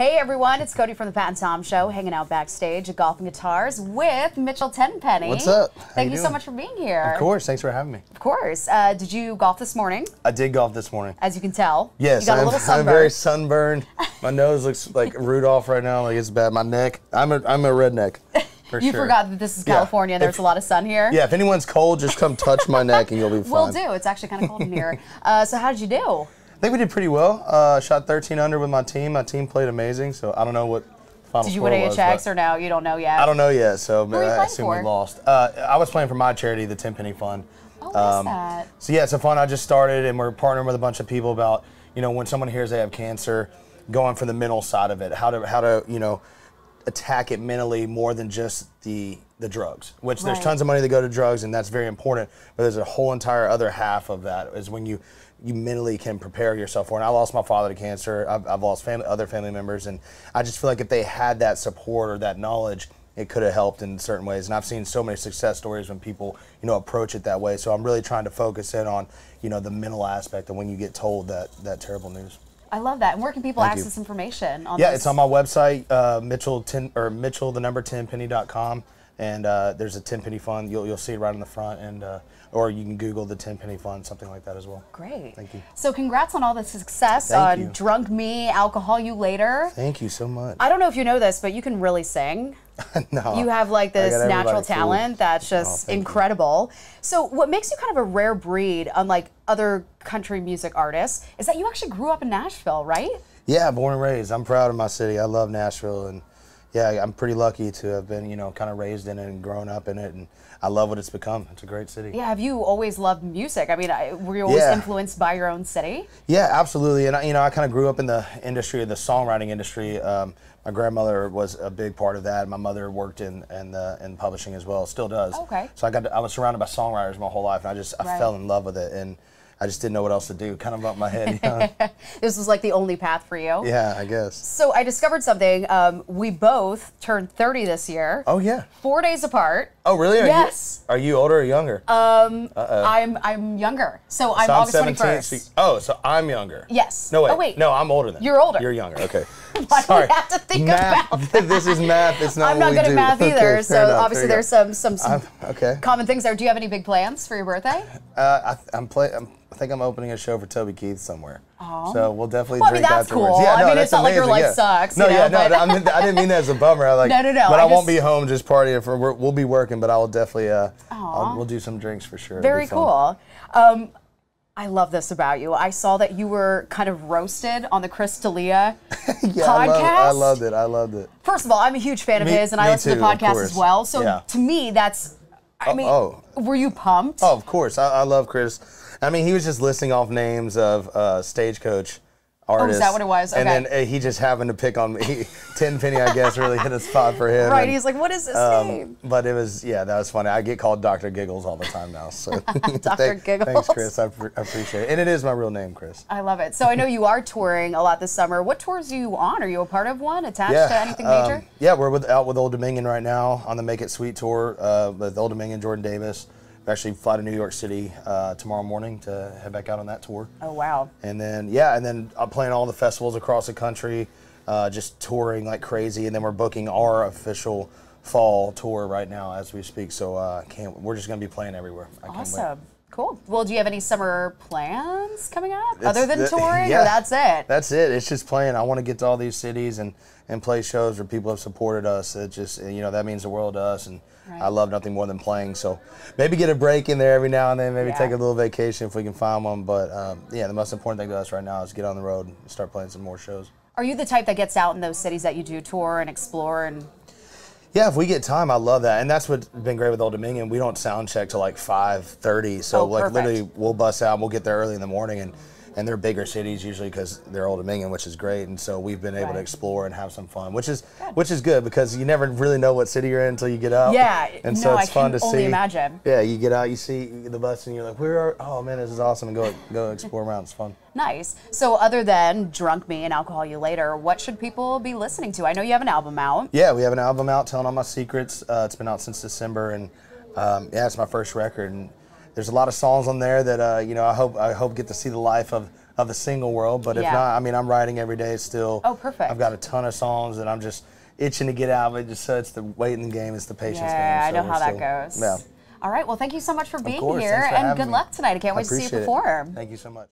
Hey everyone, it's Cody from the Pat and Tom Show, hanging out backstage at Golf and Guitars with Mitchell Tenpenny. What's up? How Thank you you so much for being here. Of course, thanks for having me. Of course. Uh, did you golf this morning? I did golf this morning. As you can tell, Yes, you got a I'm, I'm very sunburned. My nose looks like Rudolph right now, like it's bad. My neck, I'm a, I'm a redneck. For you sure. forgot that this is Yeah. California. There's If- a lot of sun here. Yeah, if anyone's cold, just come touch my neck and you'll be fine. Will do. It's actually kind of cold in here. Uh, so how did you do? I think we did pretty well. Uh, shot 13 under with my team. My team played amazing, so I don't know what final Did you win but or no? You don't know yet. I don't know yet, so were you I assume for? we lost. Uh, I was playing for my charity, the Tenpenny Fund. Oh, Um, that? So yeah, it's a fun. I just started, and we're partnering with a bunch of people about you know when someone hears they have cancer, going for the mental side of it, how to how to you know attack it mentally more than just the the drugs. Which there's tons of money that go to drugs, and that's very important. But there's a whole entire other half of that is when you you mentally can prepare yourself for. it. And I lost my father to cancer. I've, I've lost family, other family members, and I just feel like if they had that support or that knowledge, it could have helped in certain ways. And I've seen so many success stories when people, you know, approach it that way. So I'm really trying to focus in on, you know, the mental aspect of when you get told that that terrible news. I love that. And where can people Thank you. access information on Yeah, it's on my website, uh, Mitchell ten or Mitchell the number ten penny.com, and uh, there's a ten penny fund. You'll you'll see it right on the front, and uh, or you can Google the ten penny fund, something like that as well. Great. Thank you. So congrats on all the success Thank on you. Drunk Me, Alcohol You Later. Thank you so much. I don't know if you know this, but you can really sing. no, You have like this natural talent that's Oh, just you. incredible. So, what makes you kind of a rare breed, unlike other country music artists, is that you actually grew up in Nashville, right? Yeah, born and raised. I'm proud of my city. I love Nashville, and yeah, I'm pretty lucky to have been, you know, kind of raised in it and grown up in it, and I love what it's become. It's a great city. Yeah. Have you always loved music? I mean, I, were you always Yeah. influenced by your own city? Yeah, absolutely. And I- you know, I kind of grew up in the industry, the songwriting industry. Um, my grandmother was a big part of that. My mother worked in in, the, in publishing as well, still does. Okay. So I got to, I was surrounded by songwriters my whole life, and I just I Right. fell in love with it, and I just didn't know what else to do. Kind of up my head. You know? This was like the only path for you. yeah, I guess. So I discovered something. Um, we both turned 30 this year. Oh yeah. Four days apart. Oh really? Are Yes. You, are you older or younger? Um, I'm I'm younger. So I'm so August 17. 21st. so oh, so I'm younger. Yes. No wait. Oh, wait. No, I'm older than. You're older. You're younger. Okay. Why do Sorry. we have to think math, about this is math. It's not. I'm not good do. at math either, fair so enough. obviously there's some some, some okay. common things there. Do you have any big plans for your birthday? Uh, I, I'm play. I'm, I think I'm opening a show for Toby Keith somewhere. So we'll definitely Well, I mean, drink that's afterwards. cool. Yeah, I mean, it's not like your life yeah. sucks, No, you yeah, know, no, I, mean, I didn't mean that as a bummer. I like, No, no, no, But I I, won't be home just partying. For we'll be working, but I will definitely. Uh, I'll, we'll do some drinks for sure. Very cool. Um, I love this about you. I saw that you were kind of roasted on the Chris D'Elia Yeah, podcast. I, love, I loved it. I loved it. First of all, I'm a huge fan of his, and I me listen to the podcast as well. So Yeah. to me, that's. I Oh, mean, oh. were you pumped? Oh, of course. I, I love Chris. I mean, he was just listing off names of uh, stagecoach artists. Oh, that what it was? And then uh, he just happened to pick on me. Ten Penny, I guess, really hit a spot for him. right. and, He's like, what is this um, name? but it was, yeah, that was funny. I get called Dr. Giggles all the time now. So Dr. Thank- Giggles. Thanks, Chris. I, I appreciate it. And it is my real name, Chris. I love it. So I know you are touring a lot this summer. What tours are you on? Are you a part of one attached to anything um, major? yeah, we're with, out with Old Dominion right now on the Make It Sweet tour uh, with Old Dominion, Jordan Davis. We actually fly to New York City uh, tomorrow morning to head back out on that tour. Oh wow. And then yeah, and then I'm playing all the festivals across the country, uh, just touring like crazy. And then we're booking our official fall tour right now as we speak. So uh, can't we're just gonna be playing everywhere. I. Awesome. Cool. Well, do you have any summer plans coming up It's other than the- touring, yeah. or that's it? That's it. It's just playing. I want to get to all these cities and and play shows where people have supported us. It just you know that means the world to us, and Right. I love nothing more than playing. So maybe get a break in there every now and then. Maybe Yeah. take a little vacation if we can find one. But um, yeah, the most important thing to us right now is get on the road and start playing some more shows. Are you the type that gets out in those cities that you do tour and explore and Yeah, if we get time, I love that, and that's what's been great with Old Dominion. We don't sound check till like five thirty, so Oh, like literally we'll bus out, and we'll get there early in the morning, and and they're bigger cities usually because they're Old Dominion, which is great, and so we've been able to explore and have some fun, which is which is good because you never really know what city you're in until you get out. Yeah, and no, so I it's fun can to only see. imagine. Yeah, you get out, you see the bus, and you're like, where are? Oh man, this is awesome, and go go explore around. It's fun. nice? So other than Drunk Me and Alcohol You Later, what should people be listening to? I know you have an album out. Yeah, we have an album out, telling all my secrets. Uh, it's been out since December, and um, yeah, it's my first record. And there's a lot of songs on there that uh, you know I hope I hope get to see the life of of the single world. But if Yeah. not, I mean, I'm writing every day still. Oh, perfect. I've got a ton of songs that I'm just itching to get out. But just so it's the waiting game, it's the patience game. Yeah, I know how that goes. Yeah. All right. Well, thank you so much for being course. here, for and good me. luck tonight. I can't I wait to see you appreciate it. perform. Thank you so much.